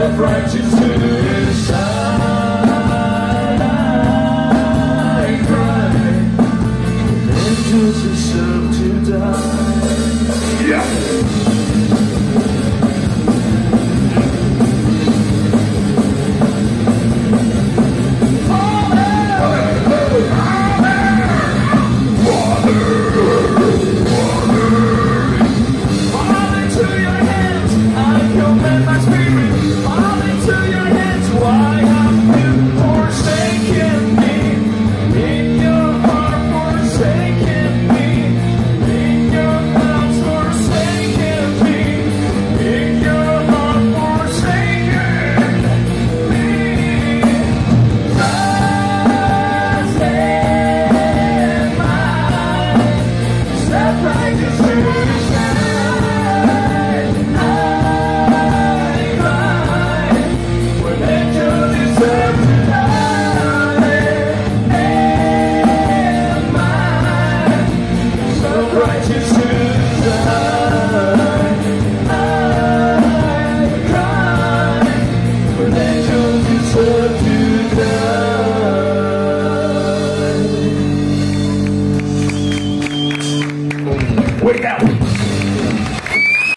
self-righteous Wake out.